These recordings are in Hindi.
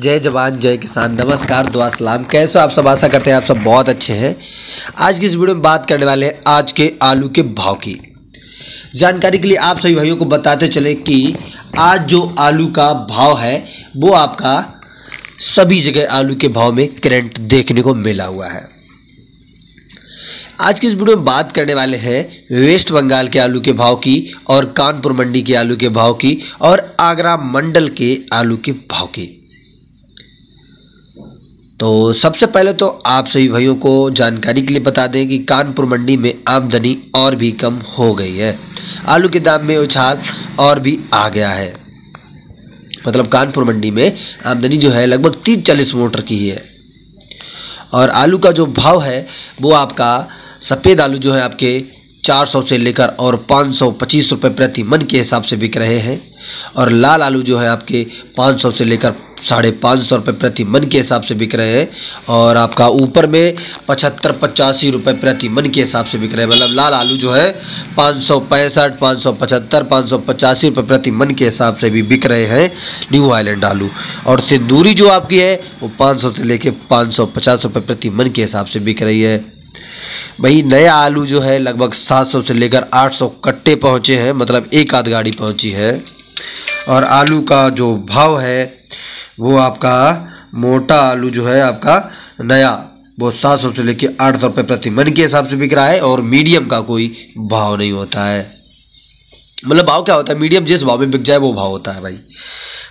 जय जवान, जय किसान। नमस्कार, दुआ सलाम। कैसे आप सब? आशा करते हैं आप सब बहुत अच्छे हैं। आज की इस वीडियो में बात करने वाले हैं आज के आलू के भाव की। जानकारी के लिए आप सभी भाइयों को बताते चले कि आज जो आलू का भाव है, वो आपका सभी जगह आलू के भाव में करंट देखने को मिला हुआ है। आज की इस वीडियो में बात करने वाले हैं वेस्ट बंगाल के आलू के भाव की और कानपुर मंडी के आलू के भाव की और आगरा मंडल के आलू के भाव की। तो सबसे पहले तो आप सभी भाइयों को जानकारी के लिए बता दें कि कानपुर मंडी में आमदनी और भी कम हो गई है। आलू के दाम में उछाल और भी आ गया है। मतलब कानपुर मंडी में आमदनी जो है लगभग तीस चालीस मोटर की है। और आलू का जो भाव है, वो आपका सफ़ेद आलू जो है आपके 400 से लेकर और पाँच सौ पच्चीस रुपये प्रति मन के हिसाब से बिक रहे हैं। और लाल आलू जो है आपके 500 से लेकर साढ़े पाँच सौ रुपये प्रति मन के हिसाब से बिक रहे हैं। और आपका ऊपर में पचहत्तर पचासी रुपये प्रति मन के हिसाब से बिक रहे हैं। मतलब लाल आलू जो है पाँच सौ पैंसठ, पाँच सौ पचहत्तर, पाँच सौ पचासी रुपये प्रति मन के हिसाब से भी बिक रहे हैं न्यू आइलैंड आलू। और सिंदूरी जो आपकी है, वो पाँच सौ से लेकर पाँच सौ पचास रुपये प्रति मन के हिसाब से बिक रही है। वही नया आलू जो है लगभग 700 से लेकर 800 कट्टे पहुँचे हैं मतलब एक आध गाड़ी पहुँची है। और आलू का जो भाव है, वो आपका मोटा आलू जो है, आपका नया, वो सात सौ से लेकर आठ सौ रुपये प्रति मन के हिसाब से बिक रहा है और मीडियम का कोई भाव नहीं होता है। मतलब भाव क्या होता है? मीडियम जिस भाव में बिक जाए, वो भाव होता है भाई।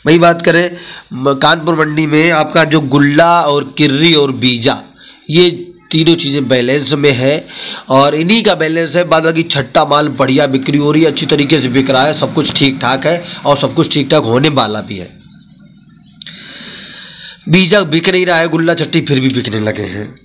वही बात करें कानपुर मंडी में आपका जो गुल्ला और किर्री और बीजा, ये तीनों चीज़ें बैलेंस में है और इन्हीं का बैलेंस है, बाद बाकी छट्टा माल बढ़िया बिक्री हो रही है, अच्छी तरीके से बिक रहा है, सब कुछ ठीक ठाक है और सब कुछ ठीक ठाक होने वाला भी है। बीजा बिक नहीं रहा है, गुल्ला चट्टी फिर भी बिकने लगे हैं।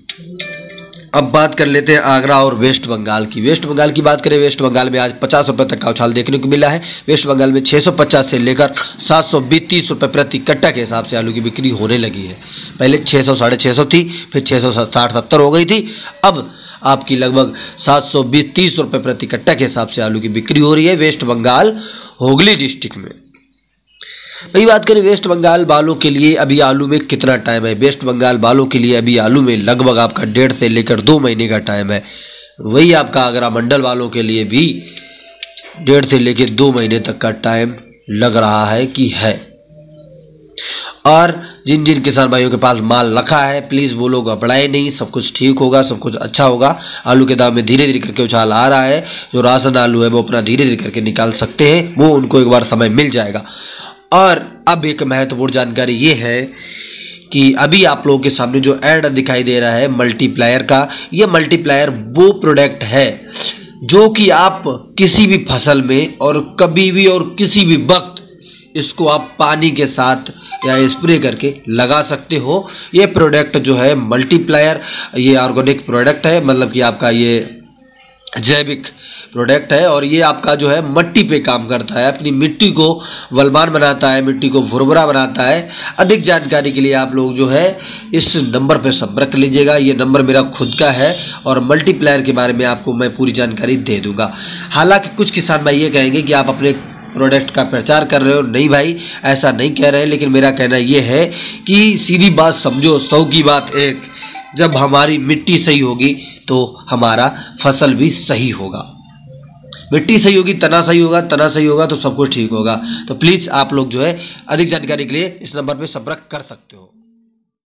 अब बात कर लेते हैं आगरा और वेस्ट बंगाल की। वेस्ट बंगाल की बात करें, वेस्ट बंगाल में आज पचास रुपये तक का उछाल देखने को मिला है। वेस्ट बंगाल में 650 से लेकर सात सौ बीस रुपये प्रति कट्टा के हिसाब से आलू की बिक्री होने लगी है। पहले छः सौ, साढ़े छः सौ थी, फिर छः सौ, साठ, सत्तर हो गई थी। अब आपकी लगभग सात सौ बीस तीस रुपये प्रति कट्टा के हिसाब से आलू की बिक्री हो रही है वेस्ट बंगाल, हुगली डिस्ट्रिक्ट में। वही बात करें, वेस्ट बंगाल बालों के लिए अभी आलू में कितना टाइम है? वेस्ट बंगाल बालों के लिए अभी आलू में लगभग आपका डेढ़ से लेकर दो महीने का टाइम है। वही आपका आगरा मंडल वालों के लिए भी डेढ़ से लेकर दो महीने तक का टाइम लग रहा है कि है। और जिन जिन किसान भाइयों के पास माल रखा है प्लीज़ वो लोग घबराए नहीं, सब कुछ ठीक होगा, सब कुछ अच्छा होगा। आलू के दाम में धीरे धीरे करके उछाल आ रहा है, जो राशन आलू है वो अपना धीरे धीरे करके निकाल सकते हैं, वो उनको एक बार समय मिल जाएगा। और अब एक महत्वपूर्ण जानकारी ये है कि अभी आप लोगों के सामने जो एड दिखाई दे रहा है मल्टीप्लायर का, ये मल्टीप्लायर वो प्रोडक्ट है जो कि आप किसी भी फ़सल में और कभी भी और किसी भी वक्त इसको आप पानी के साथ या स्प्रे करके लगा सकते हो। ये प्रोडक्ट जो है मल्टीप्लायर ये ऑर्गेनिक प्रोडक्ट है मतलब कि आपका ये जैविक प्रोडक्ट है और ये आपका जो है मट्टी पे काम करता है, अपनी मिट्टी को बलवान बनाता है, मिट्टी को भुरभुरा बनाता है। अधिक जानकारी के लिए आप लोग जो है इस नंबर पर संपर्क लीजिएगा, ये नंबर मेरा खुद का है और मल्टीप्लायर के बारे में आपको मैं पूरी जानकारी दे दूँगा। हालाँकि कुछ किसान भाई ये कहेंगे कि आप अपने प्रोडक्ट का प्रचार कर रहे हो। नहीं भाई, ऐसा नहीं कह रहे हैं लेकिन मेरा कहना ये है कि सीधी बात समझो, सौ की बात एक। जब हमारी मिट्टी सही होगी तो हमारा फ़सल भी सही होगा। मिट्टी सही होगी, तना सही होगा, तना सही होगा तो सब कुछ ठीक होगा। तो प्लीज़ आप लोग जो है अधिक जानकारी के लिए इस नंबर पर संपर्क कर सकते हो।